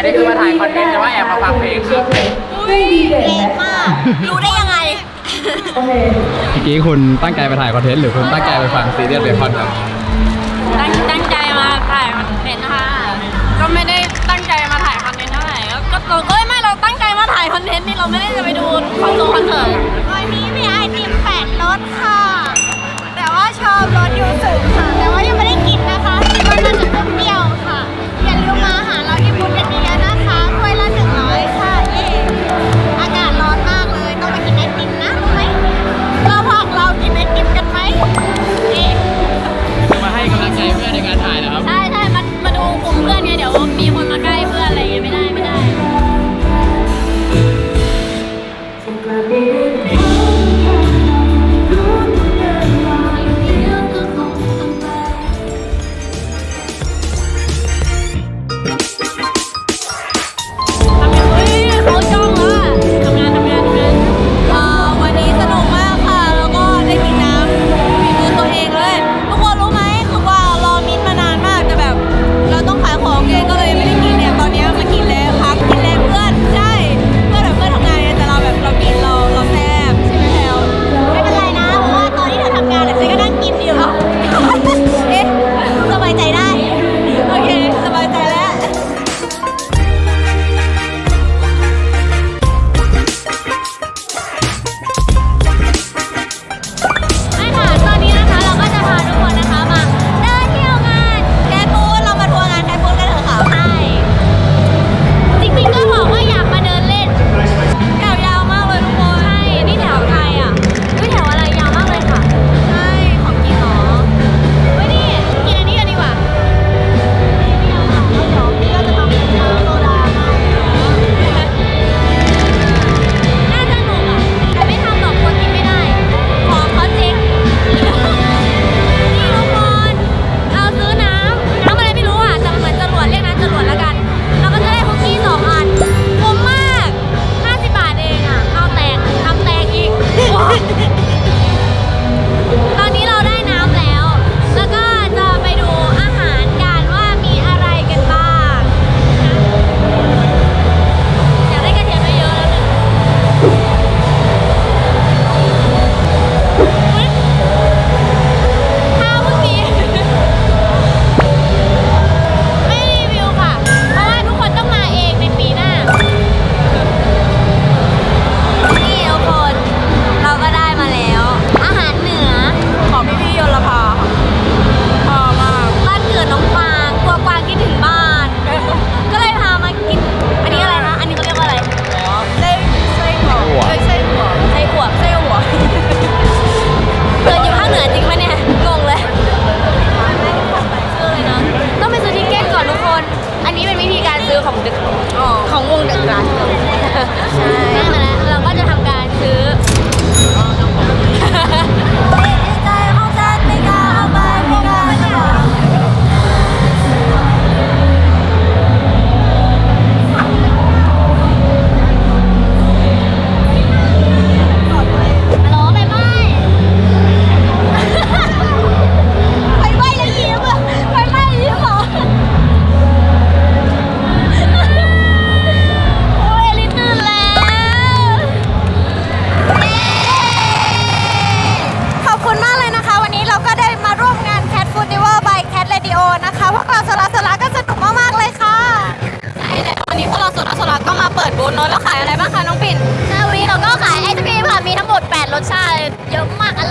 วันนี้คือมาถ่ายคอนเทนต์แต่ว่าแอบมาฟังเพลงครับเก่งมาก รู้ได้ยังไงเมื่อกี้คุณตั้งใจไปถ่ายคอนเทนต์หรือคุณตั้งใจไปฟัง Serious Bacon ครับ ตั้งตั้งใจมาถ่ายคอนเทนต์ค่ะ ก็ไม่ได้ตั้งใจมาถ่ายคอนเทนต์เท่าไหร่ก็เราเอ้ยไม่เราตั้งใจมาถ่ายคอนเทนต์นี่เราไม่ได้จะไปดูคอนเสิร์ตคอนเสิร์ตไอ้นี้มีไอติม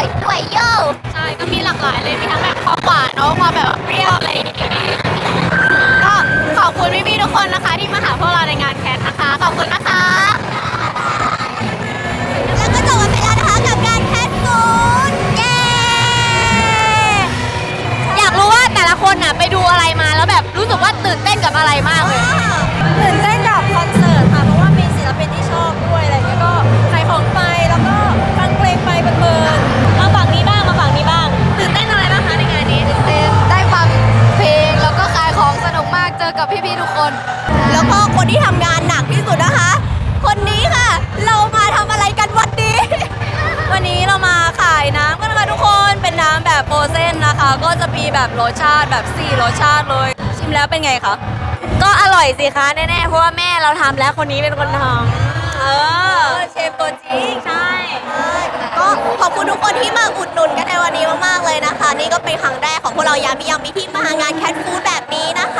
อยหวยโยใช่ก็มีหลากหลายเลยมีทั้งแบบควาหวานเนาะความแบบเปรี้ยวอะไรก็ขอบคุณพี่ๆทุกคนนะคะ ที่มาหาพวกเราในงานแคทนะคะขอบคุณนะคะแล้วก็จบกัล้นะคะกับการแคทฟูดเย้อยากรู้ว่าแต่ละคนน่ะไปดูอะไรมาแล้วแบบรู้สึกว่าตื่นเต้นกับอะไรมากเลยตื่นเต้น แบบ4รสชาติเลย ชิมแล้วเป็นไงคะก็อร่อยสิคะแน่ๆเพราะว่าแม่เราทำแล้วคนนี้เป็นคนทำเออเชฟตัวจริงใช่ ก็ขอบคุณทุกคนที่มาอุดหนุนกันในวันนี้มากๆเลยนะคะ นี่ก็เป็นครั้งแรกของพวกเรายามิยามีที่มหางานแคทฟู้ดแบบนี้นะคะ